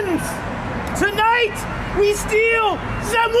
Tonight, we steal the!